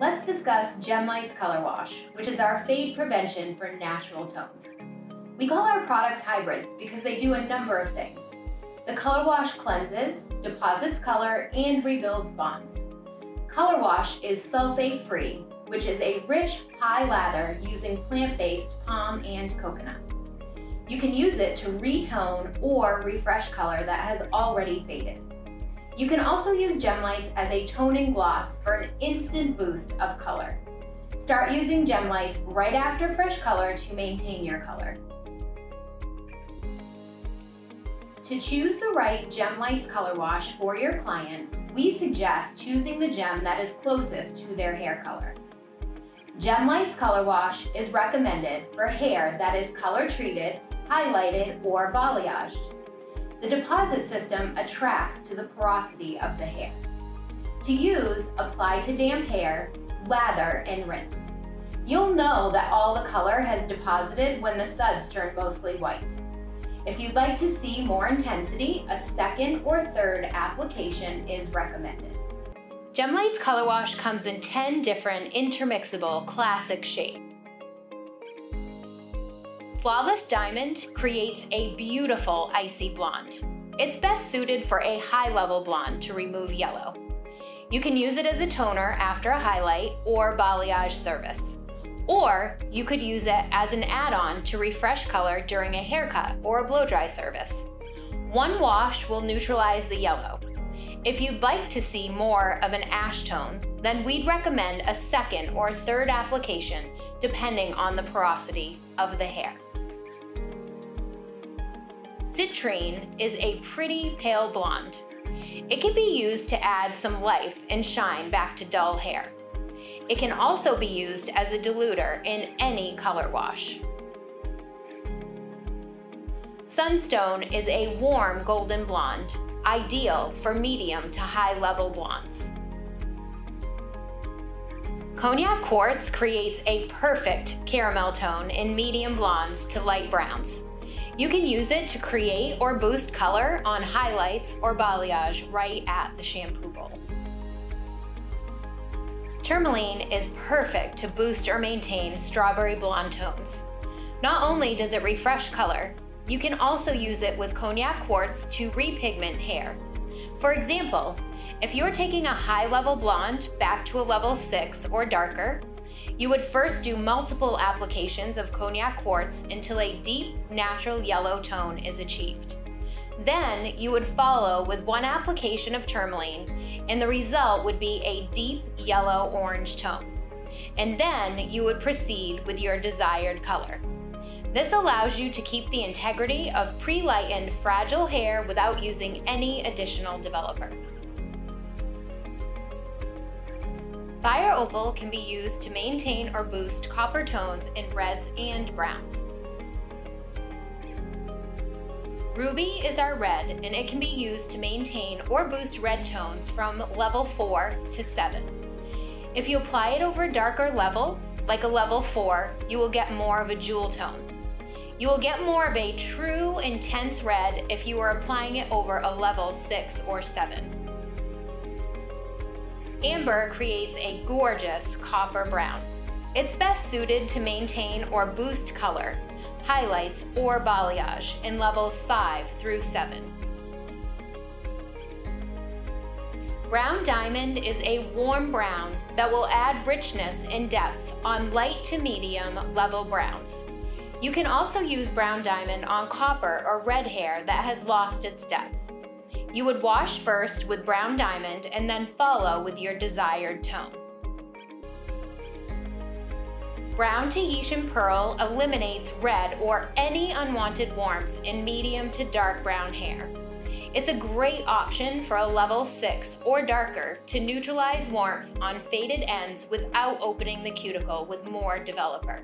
let's discuss GemLites Color Wash, which is our fade prevention for natural tones. We call our products hybrids because they do a number of things. The Color Wash cleanses, deposits color, and rebuilds bonds. Color Wash is sulfate-free, which is a rich, high lather using plant-based palm and coconut. You can use it to retone or refresh color that has already faded. You can also use gem lites as a toning gloss for an instant boost of color. Start using gem lites right after fresh color to maintain your color. To choose the right gem lites color wash for your client, we suggest choosing the gem that is closest to their hair color. Gem Lites Color Wash is recommended for hair that is color treated, highlighted, or balayaged. The deposit system attracts to the porosity of the hair. To use, apply to damp hair, lather, and rinse. You'll know that all the color has deposited when the suds turn mostly white. If you'd like to see more intensity, a second or third application is recommended. GemLites Color Wash comes in 10 different intermixable classic shades. Flawless Diamond creates a beautiful icy blonde. It's best suited for a high-level blonde to remove yellow. You can use it as a toner after a highlight or balayage service. Or you could use it as an add-on to refresh color during a haircut or a blow-dry service. One wash will neutralize the yellow. If you'd like to see more of an ash tone, then we'd recommend a second or third application depending on the porosity of the hair. Citrine is a pretty pale blonde. It can be used to add some life and shine back to dull hair. It can also be used as a diluter in any color wash. Sunstone is a warm golden blonde, ideal for medium to high level blondes. Cognac Quartz creates a perfect caramel tone in medium blondes to light browns. You can use it to create or boost color on highlights or balayage right at the shampoo bowl. Tourmaline is perfect to boost or maintain strawberry blonde tones. Not only does it refresh color, you can also use it with cognac quartz to repigment hair. For example, if you're taking a high level blonde back to a level 6 or darker, you would first do multiple applications of cognac quartz until a deep, natural yellow tone is achieved. Then you would follow with one application of tourmaline, and the result would be a deep yellow-orange tone. And then you would proceed with your desired color. This allows you to keep the integrity of pre-lightened fragile hair without using any additional developer. Fire Opal can be used to maintain or boost copper tones in reds and browns. Ruby is our red, and it can be used to maintain or boost red tones from level 4 to 7. If you apply it over a darker level, like a level 4, you will get more of a jewel tone. You will get more of a true intense red if you are applying it over a level 6 or 7. Amber creates a gorgeous copper brown. It's best suited to maintain or boost color, highlights, or balayage in levels 5 through 7. Brown Diamond is a warm brown that will add richness and depth on light to medium level browns. You can also use Brown Diamond on copper or red hair that has lost its depth. You would wash first with Brown Diamond and then follow with your desired tone. Brown Tahitian Pearl eliminates red or any unwanted warmth in medium to dark brown hair. It's a great option for a level 6 or darker to neutralize warmth on faded ends without opening the cuticle with more developer.